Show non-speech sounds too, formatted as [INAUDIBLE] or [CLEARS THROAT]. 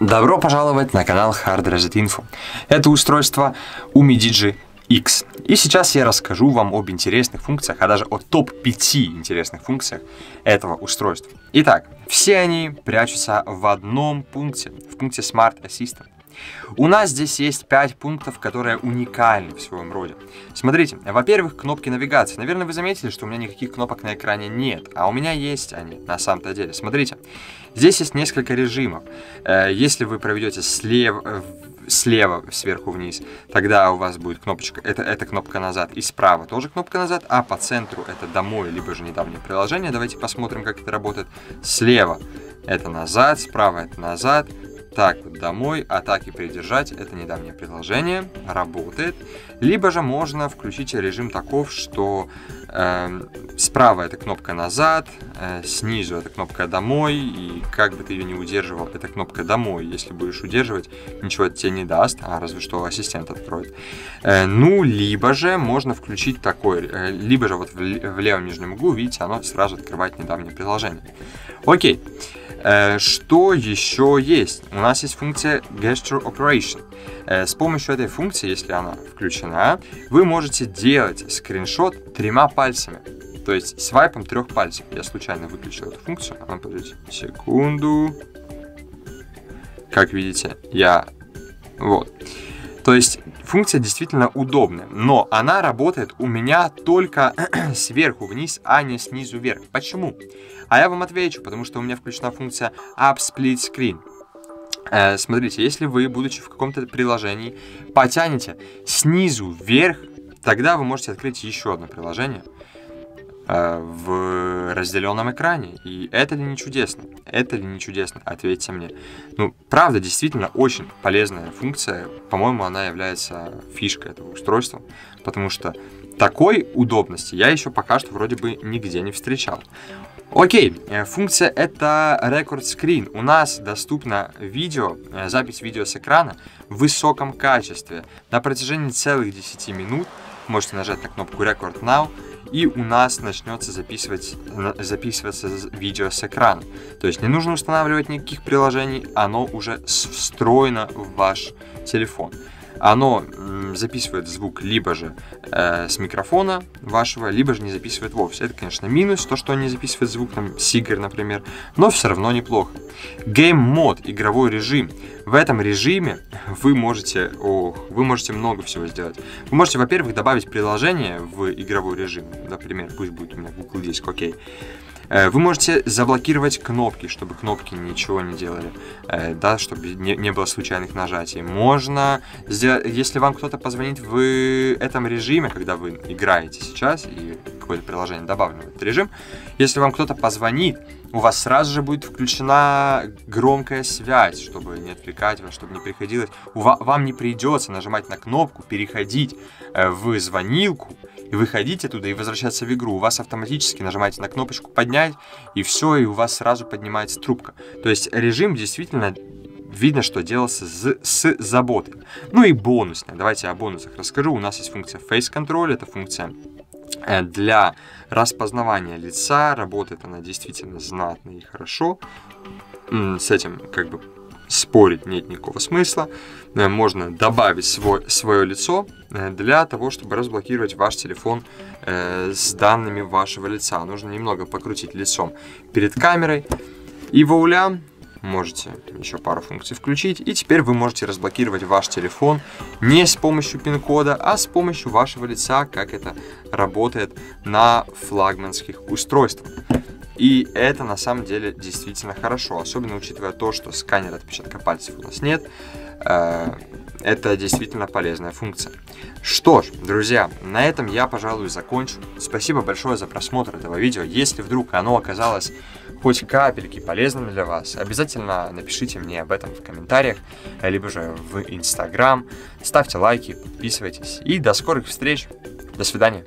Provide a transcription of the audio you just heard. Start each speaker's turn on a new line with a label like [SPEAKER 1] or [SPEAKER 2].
[SPEAKER 1] Добро пожаловать на канал Hard Reset Info. Это устройство UMIDIGI X. И сейчас я расскажу вам об интересных функциях, а даже о топ-5 интересных функциях этого устройства. Итак, все они прячутся в одном пункте, в пункте Smart Assistant. У нас здесь есть 5 пунктов, которые уникальны в своем роде. Смотрите, во-первых, кнопки навигации. Наверное, вы заметили, что у меня никаких кнопок на экране нет, а у меня есть они на самом-то деле. Смотрите, здесь есть несколько режимов. Э, если вы проведете слева, э, слева сверху вниз, тогда у вас будет кнопочка, это, это кнопка назад, и справа тоже кнопка назад, а по центру это домой, либо же недавнее приложение. Давайте посмотрим, как это работает. Слева это назад, справа это назад, так домой, а так и придержать, это недавнее приложение, работает. Либо же можно включить режим таков, что э, справа это кнопка назад, э, снизу это кнопка домой, и как бы ты ее не удерживал, это кнопка домой. Если будешь удерживать, ничего это тебе не даст, а разве что ассистент откроет. Э, ну, либо же можно включить такой, э, либо же вот в, в левом нижнем углу, видите, оно сразу открывает недавнее приложение. Окей. Э, что еще есть? У нас есть функция Gesture Operation. Э, с помощью этой функции, если она включена, вы можете делать скриншот тремя пальцами. То есть свайпом трех пальцев. Я случайно выключил эту функцию. А ну, подождите, секунду. Как видите, я... Вот. То есть функция действительно удобная, но она работает у меня только [CLEARS THROAT] сверху вниз, а не снизу вверх. Почему? А я вам отвечу, потому что у меня включена функция Up Split Screen. Э, смотрите, если вы, будучи в каком-то приложении, потянете снизу вверх, тогда вы можете открыть еще одно приложение э, в разделенном экране. И это ли не чудесно? Это ли не чудесно? Ответьте мне. Ну, правда, действительно очень полезная функция. По-моему, она является фишкой этого устройства, потому что такой удобности я еще пока что вроде бы нигде не встречал. Окей, э, функция это Record Screen. У нас доступно видео, э, запись видео с экрана в высоком качестве. На протяжении целых 10 минут можете нажать на кнопку Record Now, и у нас начнется записывать, записываться видео с экрана. То есть не нужно устанавливать никаких приложений, оно уже встроено в ваш телефон оно записывает звук либо же э, с микрофона вашего, либо же не записывает вовсе. Это, конечно, минус, то, что не записывает звук, там, с игр, например, но все равно неплохо. Game Mode, игровой режим. В этом режиме вы можете, ох, вы можете много всего сделать. Вы можете, во-первых, добавить приложение в игровой режим. Например, пусть будет у меня Google Диск, окей. Okay вы можете заблокировать кнопки, чтобы кнопки ничего не делали, э, да, чтобы не, не было случайных нажатий. Можно сделать, если вам кто-то позвонит в этом режиме, когда вы играете сейчас, и какое-то приложение добавлено в этот режим, если вам кто-то позвонит, у вас сразу же будет включена громкая связь, чтобы не отвлекать вас, чтобы не приходилось. Вам не придется нажимать на кнопку, переходить э, в звонилку, и выходить оттуда и возвращаться в игру. У вас автоматически нажимаете на кнопочку «Поднять», и все, и у вас сразу поднимается трубка. То есть режим действительно видно, что делался с, с заботой. Ну и бонусная. Давайте о бонусах расскажу. У нас есть функция Face Control, это функция э, для распознавания лица. Работает она действительно знатно и хорошо. С этим как бы спорить нет никакого смысла. Э, можно добавить свой, свое лицо э, для того, чтобы разблокировать ваш телефон э, с данными вашего лица. Нужно немного покрутить лицом перед камерой. И вуаля, можете еще пару функций включить. И теперь вы можете разблокировать ваш телефон не с помощью пин-кода, а с помощью вашего лица, как это работает на флагманских устройствах. И это на самом деле действительно хорошо, особенно учитывая то, что сканера отпечатка пальцев у нас нет. Э, это действительно полезная функция. Что ж, друзья, на этом я, пожалуй, закончу. Спасибо большое за просмотр этого видео. Если вдруг оно оказалось хоть капельки полезным для вас, обязательно напишите мне об этом в комментариях, либо же в Инстаграм. Ставьте лайки, подписывайтесь. И до скорых встреч. До свидания.